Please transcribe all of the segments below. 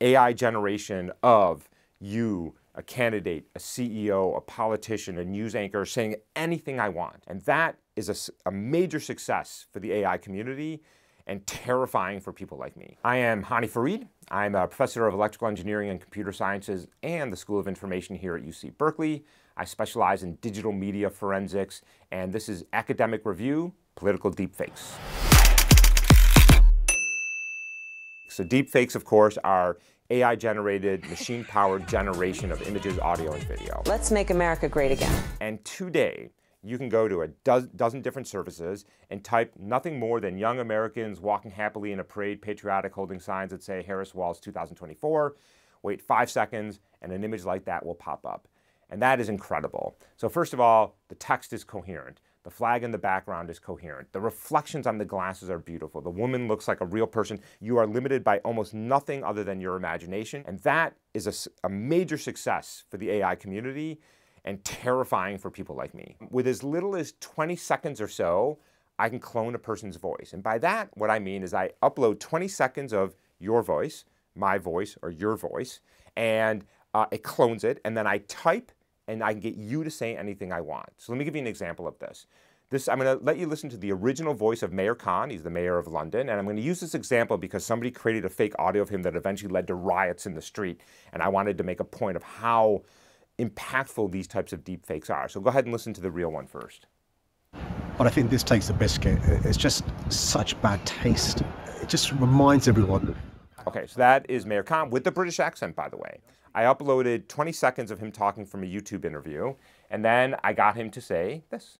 AI generation of you, a candidate, a CEO, a politician, a news anchor saying anything I want. And that is a, a, major success for the AI community and terrifying for people like me. I am Hany Farid. I'm a professor of electrical engineering and computer sciences and the School of Information here at UC Berkeley. I specialize in digital media forensics, and this is Academic Review, Political Deepfakes. So deepfakes, of course, are AI-generated, machine-powered generation of images, audio, and video. Let's make America great again. And today, you can go to a do dozen different services and type nothing more than young Americans walking happily in a parade, patriotic, holding signs that say Harris Walz 2024. Wait five seconds, and an image like that will pop up. And that is incredible. So first of all, the text is coherent. The flag in the background is coherent. The reflections on the glasses are beautiful. The woman looks like a real person. You are limited by almost nothing other than your imagination. And that is a, a major success for the AI community and terrifying for people like me. With as little as 20 seconds or so, I can clone a person's voice. And by that, what I mean is I upload 20 seconds of your voice, my voice, or your voice, and uh, it clones it, and then I type and I can get you to say anything I want. So let me give you an example of this. This, I'm going to let you listen to the original voice of Mayor Khan. He's the mayor of London. And I'm going to use this example because somebody created a fake audio of him that eventually led to riots in the street. And I wanted to make a point of how impactful these types of deep fakes are. So go ahead and listen to the real one first. But I think this takes the biscuit. It's just such bad taste. It just reminds everyone. Okay, so that is Mayor Khan with the British accent, by the way. I uploaded 20 seconds of him talking from a YouTube interview, and then I got him to say this.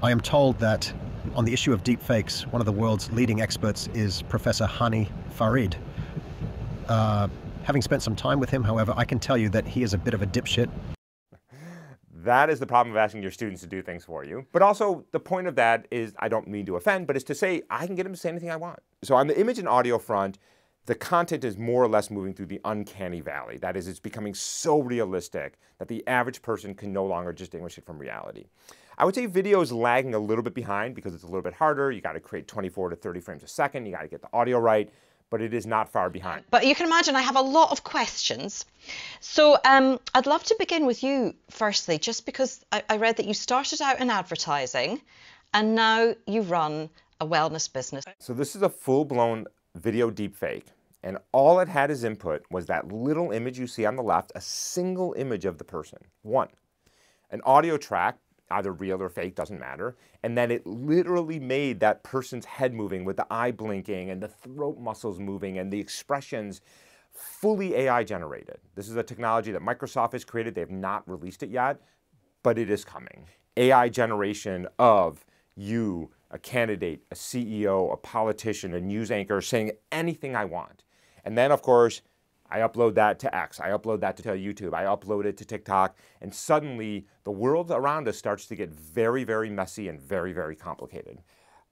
I am told that on the issue of deepfakes, one of the world's leading experts is Professor Hany Farid. Uh, having spent some time with him, however, I can tell you that he is a bit of a dipshit. That is the problem of asking your students to do things for you. But also, the point of that is, I don't mean to offend, but is to say, I can get him to say anything I want. So on the image and audio front, the content is more or less moving through the uncanny valley. That is, it's becoming so realistic that the average person can no longer distinguish it from reality. I would say video is lagging a little bit behind because it's a little bit harder. You got to create 24 to 30 frames a second. You got to get the audio right, but it is not far behind. But you can imagine I have a lot of questions. So um, I'd love to begin with you firstly, just because I, I read that you started out in advertising and now you run a wellness business. So this is a full-blown video deepfake and all it had as input was that little image you see on the left, a single image of the person, one. An audio track, either real or fake, doesn't matter, and then it literally made that person's head moving with the eye blinking and the throat muscles moving and the expressions fully AI generated. This is a technology that Microsoft has created. They have not released it yet, but it is coming. AI generation of you, a candidate, a CEO, a politician, a news anchor, saying anything I want. And then, of course, I upload that to X, I upload that to YouTube, I upload it to TikTok, and suddenly the world around us starts to get very, very messy and very, very complicated.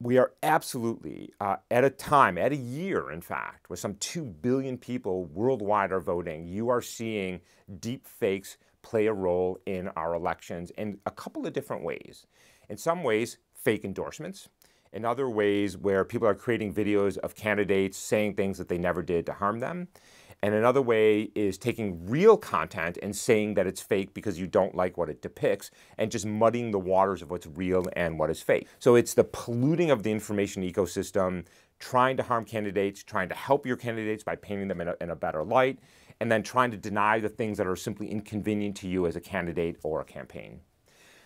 We are absolutely uh, at a time, at a year, in fact, where some 2 billion people worldwide are voting. You are seeing deep fakes play a role in our elections in a couple of different ways. In some ways, fake endorsements in other ways where people are creating videos of candidates saying things that they never did to harm them. And another way is taking real content and saying that it's fake because you don't like what it depicts and just muddying the waters of what's real and what is fake. So it's the polluting of the information ecosystem, trying to harm candidates, trying to help your candidates by painting them in a, in a better light, and then trying to deny the things that are simply inconvenient to you as a candidate or a campaign.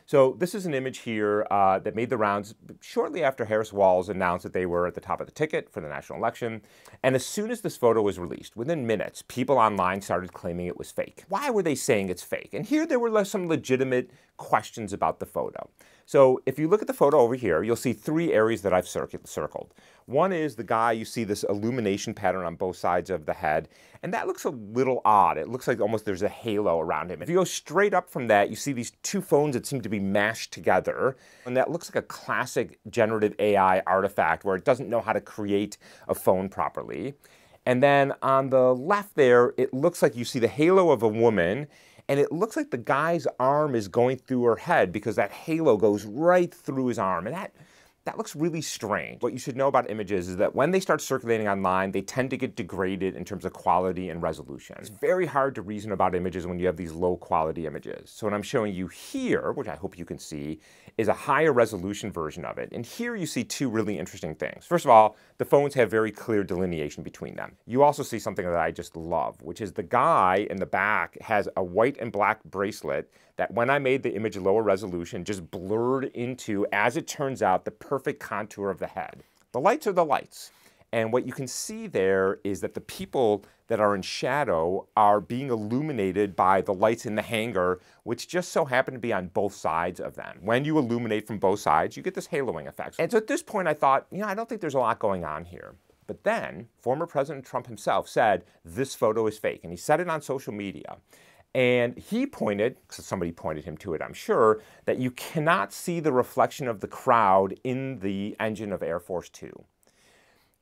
So this is an image here uh, that made the rounds shortly after Harris Walz announced that they were at the top of the ticket for the national election. And as soon as this photo was released, within minutes, people online started claiming it was fake. Why were they saying it's fake? And here there were some legitimate questions about the photo. So if you look at the photo over here, you'll see three areas that I've circled. One is the guy, you see this illumination pattern on both sides of the head, and that looks a little odd. It looks like almost there's a halo around him. If you go straight up from that, you see these two phones that seem to be mashed together, and that looks like a classic generative AI artifact where it doesn't know how to create a phone properly. And then on the left there, it looks like you see the halo of a woman, and it looks like the guy's arm is going through her head because that halo goes right through his arm. And that that looks really strange. What you should know about images is that when they start circulating online, they tend to get degraded in terms of quality and resolution. It's very hard to reason about images when you have these low quality images. So what I'm showing you here, which I hope you can see, is a higher resolution version of it. And here you see two really interesting things. First of all, the phones have very clear delineation between them. You also see something that I just love, which is the guy in the back has a white and black bracelet that when I made the image lower resolution just blurred into, as it turns out, the perfect contour of the head. The lights are the lights. And what you can see there is that the people that are in shadow are being illuminated by the lights in the hangar, which just so happen to be on both sides of them. When you illuminate from both sides, you get this haloing effect. And so at this point, I thought, you know, I don't think there's a lot going on here. But then, former President Trump himself said, this photo is fake. And he said it on social media. And he pointed, because somebody pointed him to it, I'm sure, that you cannot see the reflection of the crowd in the engine of Air Force Two.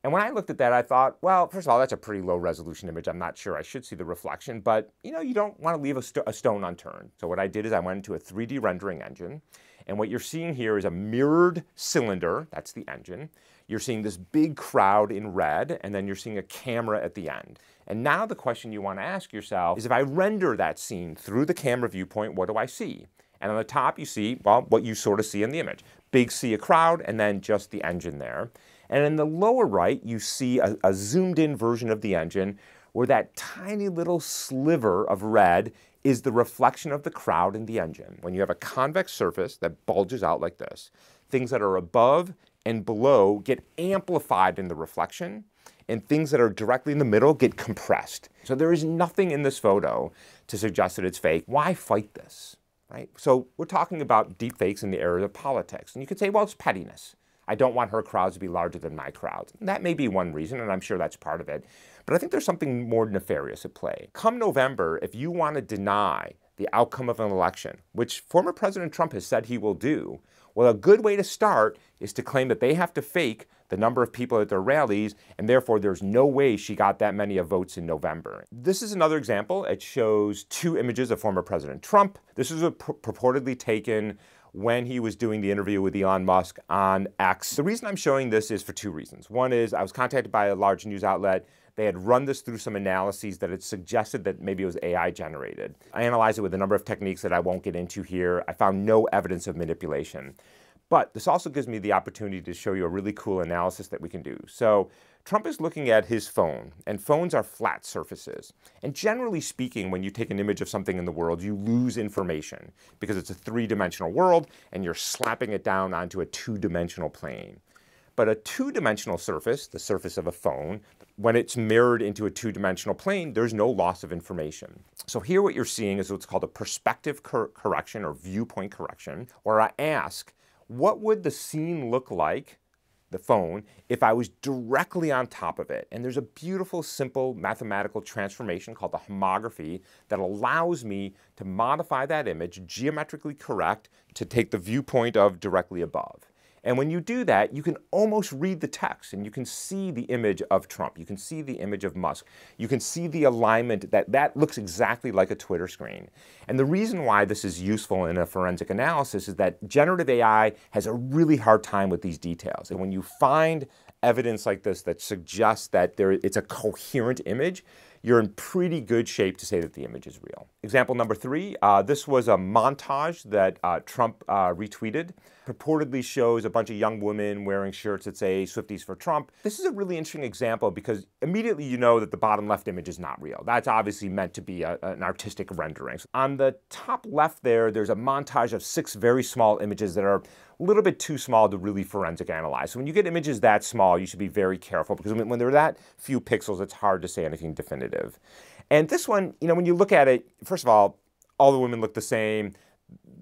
And when I looked at that, I thought, well, first of all, that's a pretty low resolution image. I'm not sure I should see the reflection, but you know, you don't want to leave a, st a, stone unturned. So what I did is I went into a 3D rendering engine, and what you're seeing here is a mirrored cylinder. That's the engine. You're seeing this big crowd in red, and then you're seeing a camera at the end. And now the question you want to ask yourself is if I render that scene through the camera viewpoint, what do I see? And on the top, you see, well, what you sort of see in the image. Big sea of crowd, and then just the engine there. And in the lower right, you see a, a zoomed in version of the engine where that tiny little sliver of red is the reflection of the crowd in the engine. When you have a convex surface that bulges out like this, things that are above and below get amplified in the reflection, and things that are directly in the middle get compressed. So there is nothing in this photo to suggest that it's fake. Why fight this? Right? So we're talking about deep fakes in the area of politics. And you could say, well, it's pettiness. I don't want her crowds to be larger than my crowds. That may be one reason, and I'm sure that's part of it. But I think there's something more nefarious at play. Come November, if you want to deny the outcome of an election, which former President Trump has said he will do, well, a good way to start is to claim that they have to fake the number of people at their rallies, and therefore there's no way she got that many of votes in November. This is another example. It shows two images of former President Trump. This was purportedly taken when he was doing the interview with Elon Musk on X. The reason I'm showing this is for two reasons. One is I was contacted by a large news outlet. They had run this through some analyses that had suggested that maybe it was AI generated. I analyzed it with a number of techniques that I won't get into here. I found no evidence of manipulation. But this also gives me the opportunity to show you a really cool analysis that we can do. So Trump is looking at his phone, and phones are flat surfaces. And generally speaking, when you take an image of something in the world, you lose information because it's a three-dimensional world and you're slapping it down onto a two-dimensional plane. But a two-dimensional surface, the surface of a phone, when it's mirrored into a two-dimensional plane, there's no loss of information. So here what you're seeing is what's called a perspective cor correction or viewpoint correction, where I ask, what would the scene look like the phone if I was directly on top of it. And there's a beautiful, simple mathematical transformation called the homography that allows me to modify that image, geometrically correct, to take the viewpoint of directly above. And when you do that, you can almost read the text and you can see the image of Trump. You can see the image of Musk. You can see the alignment that that looks exactly like a Twitter screen. And the reason why this is useful in a forensic analysis is that generative AI has a really hard time with these details. And when you find evidence like this that suggests that there, it's a coherent image, you're in pretty good shape to say that the image is real. Example number three, uh, this was a montage that uh, Trump uh, retweeted. Purportedly shows a bunch of young women wearing shirts that say Swifties for Trump. This is a really interesting example because immediately you know that the bottom left image is not real. That's obviously meant to be a, an artistic rendering. On the top left there, there's a montage of six very small images that are a little bit too small to really forensic analyze. So when you get images that small, you should be very careful because when, when they're that few pixels, it's hard to say anything definitive. And this one, you know, when you look at it, first of all, all the women look the same.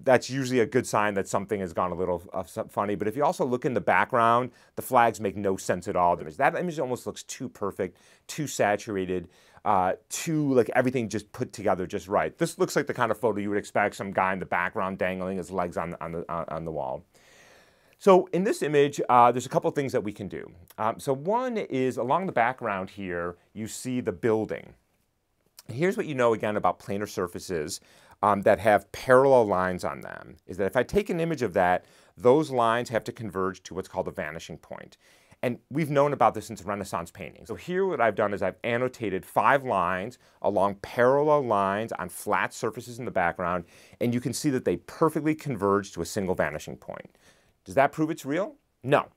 That's usually a good sign that something has gone a little uh, funny. But if you also look in the background, the flags make no sense at all. That image almost looks too perfect, too saturated, uh, too like everything just put together just right. This looks like the kind of photo you would expect some guy in the background dangling his legs on, on, the, on the wall. So in this image, uh, there's a couple things that we can do. Um, so one is along the background here, you see the building. Here's what you know again about planar surfaces um, that have parallel lines on them, is that if I take an image of that, those lines have to converge to what's called a vanishing point. And we've known about this since Renaissance painting. So here what I've done is I've annotated five lines along parallel lines on flat surfaces in the background, and you can see that they perfectly converge to a single vanishing point. Does that prove it's real? No.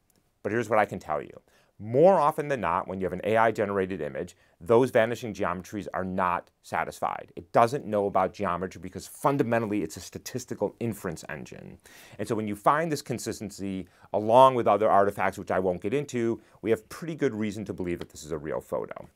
But here's what I can tell you. More often than not, when you have an AI generated image, those vanishing geometries are not satisfied. It doesn't know about geometry because fundamentally it's a statistical inference engine. And so when you find this consistency along with other artifacts, which I won't get into, we have pretty good reason to believe that this is a real photo.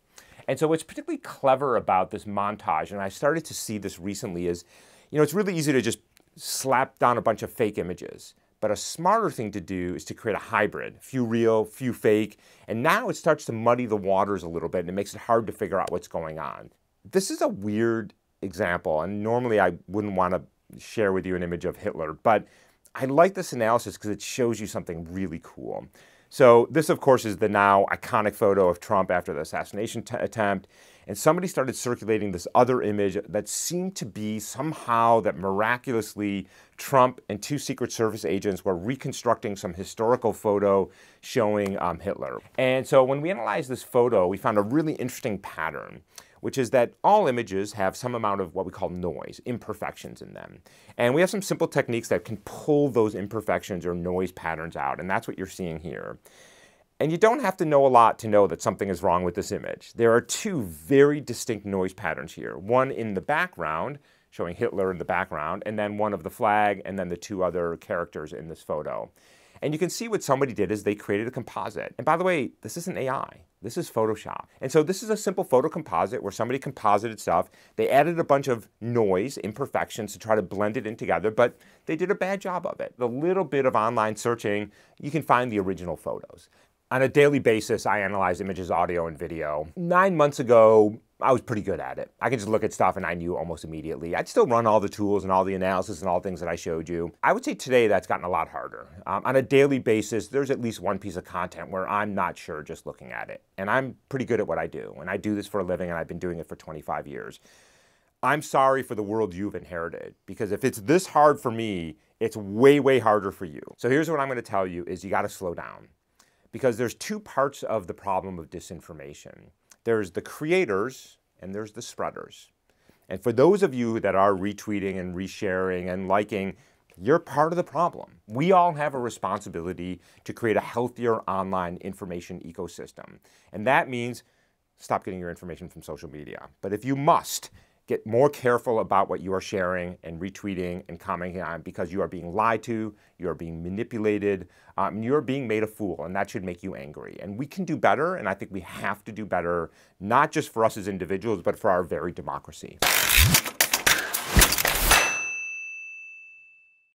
And so what's particularly clever about this montage, and I started to see this recently, is you know, it's really easy to just slap down a bunch of fake images. But a smarter thing to do is to create a hybrid, few real, few fake, and now it starts to muddy the waters a little bit and it makes it hard to figure out what's going on. This is a weird example, and normally I wouldn't want to share with you an image of Hitler, but I like this analysis because it shows you something really cool. So this, of course, is the now iconic photo of Trump after the assassination attempt. And somebody started circulating this other image that seemed to be somehow that miraculously Trump and two Secret Service agents were reconstructing some historical photo showing um, Hitler. And so when we analyzed this photo, we found a really interesting pattern which is that all images have some amount of what we call noise, imperfections in them. And we have some simple techniques that can pull those imperfections or noise patterns out, and that's what you're seeing here. And you don't have to know a lot to know that something is wrong with this image. There are two very distinct noise patterns here. One in the background, showing Hitler in the background, and then one of the flag, and then the two other characters in this photo. And you can see what somebody did is they created a composite. And by the way, this isn't AI. This is Photoshop. And so this is a simple photo composite where somebody composited stuff. They added a bunch of noise, imperfections to try to blend it in together, but they did a bad job of it. The little bit of online searching, you can find the original photos. On a daily basis, I analyze images, audio, and video. Nine months ago, I was pretty good at it. I could just look at stuff and I knew almost immediately. I'd still run all the tools and all the analysis and all the things that I showed you. I would say today that's gotten a lot harder. Um, on a daily basis, there's at least one piece of content where I'm not sure just looking at it. And I'm pretty good at what I do. And I do this for a living and I've been doing it for 25 years. I'm sorry for the world you've inherited because if it's this hard for me, it's way, way harder for you. So here's what I'm going to tell you is you got to slow down because there's two parts of the problem of disinformation. There's the creators and there's the spreaders. And for those of you that are retweeting and resharing and liking, you're part of the problem. We all have a responsibility to create a healthier online information ecosystem. And that means stop getting your information from social media. But if you must, get more careful about what you are sharing and retweeting and commenting on because you are being lied to, you are being manipulated, um, you are being made a fool, and that should make you angry. And we can do better, and I think we have to do better, not just for us as individuals, but for our very democracy.